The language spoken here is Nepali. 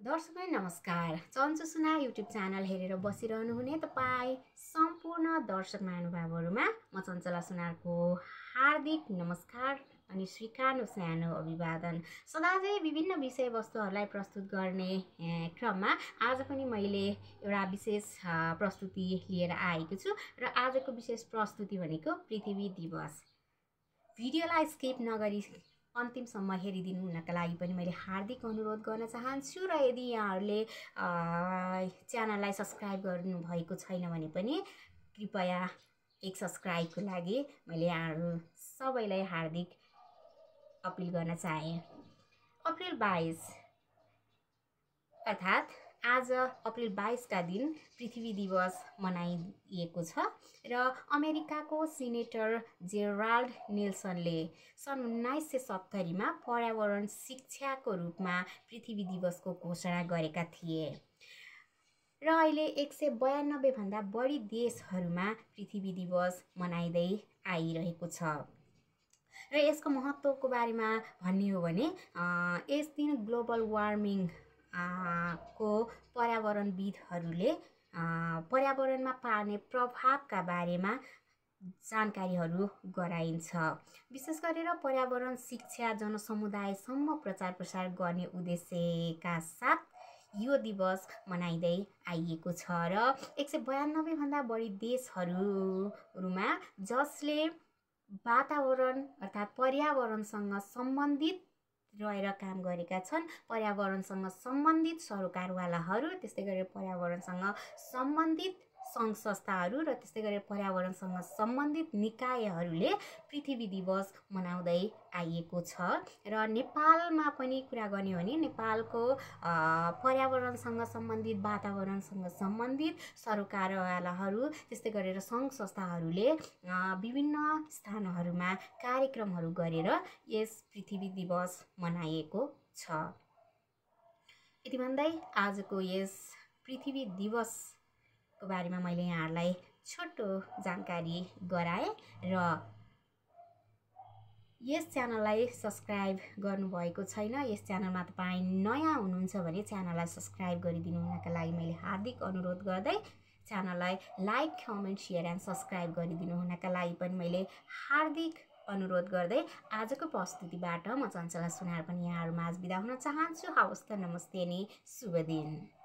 दर्शकलाई नमस्कार। चन्चु सुना युट्युब च्यानल हेरेर बसिरहनु हुने तपाईँ सम्पूर्ण दर्शक महानुभावहरूमा म चञ्चला सुनारको हार्दिक नमस्कार अनि स्वीकार्नु सानो अभिवादन। सदा चाहिँ विभिन्न विषयवस्तुहरूलाई प्रस्तुत गर्ने क्रममा आज पनि मैले एउटा विशेष प्रस्तुति लिएर आएको छु र आजको विशेष प्रस्तुति भनेको पृथ्वी दिवस। भिडियोलाई स्किप नगरी अन्तिमसम्म हेरिदिनु हुनका लागि पनि मैले हार्दिक अनुरोध गर्न चाहन्छु र यदि यहाँहरूले च्यानललाई सब्सक्राइब गर्नुभएको छैन भने पनि कृपया एक सब्सक्राइबको लागि मैले यहाँहरू सबैलाई हार्दिक अपिल गर्न चाहेँ। अप्रिल बाइस अर्थात् आज अप्रिल बाइसका दिन पृथ्वी दिवस मनाइएको छ र अमेरिकाको सिनेटर जेराल्ड नेल्सनले सन् उन्नाइस सय सत्तरीमा पर्यावरण शिक्षाको रूपमा पृथ्वी दिवसको घोषणा गरेका थिए। र अहिले एक सय बयानब्बेभन्दा बढी देशहरूमा पृथ्वी दिवस मनाइँदै आइरहेको छ। र यसको महत्त्वको बारेमा भन्ने हो भने यस दिन ग्लोबल वार्मिङ को पर्यावरणविदहरूले पर्यावरणमा पार्ने प्रभावका बारेमा जानकारीहरू गराइन्छ। विशेष गरेर पर्यावरण शिक्षा जनसमुदायसम्म प्रचार प्रसार गर्ने उद्देश्यका साथ यो दिवस मनाइँदै आइएको छ र एक सय बयानब्बेभन्दा बढी देशहरूमा जसले वातावरण अर्थात् पर्यावरणसँग सम्बन्धित रहेर काम गरेका छन्। पर्यावरणसँग सम्बन्धित सरोकारवालाहरू त्यस्तै गरेर पर्यावरणसँग सम्बन्धित सङ्घ संस्थाहरू र त्यस्तै गरेर पर्यावरणसँग सम्बन्धित निकायहरूले पृथ्वी दिवस मनाउँदै आइएको छ। र नेपालमा पनि कुरा गर्ने हो भने नेपालको पर्यावरणसँग सम्बन्धित वातावरणसँग सम्बन्धित सरकारवालाहरू त्यस्तै गरेर सङ्घ संस्थाहरूले विभिन्न स्थानहरूमा कार्यक्रमहरू गरेर यस पृथ्वी दिवस मनाइएको छ। यति भन्दै आजको यस पृथ्वी दिवस को बारेमा मैले यहाँहरूलाई छोटो जानकारी गराएँ र यस च्यानललाई सब्सक्राइब गर्नुभएको छैन यस च्यानलमा तपाईँ नयाँ हुनुहुन्छ भने च्यानललाई सब्सक्राइब गरिदिनु हुनका लागि मैले हार्दिक अनुरोध गर्दै च्यानललाई like comment share and subscribe गरिदिनु हुनका लागि पनि मैले हार्दिक अनुरोध गर्दै आजको प्रस्तुतिबाट म चञ्चला सुनार पनि यहाँहरू माझ बिदा हुन चाहन्छु। हवस् त नमस्ते नि शुभ दिन।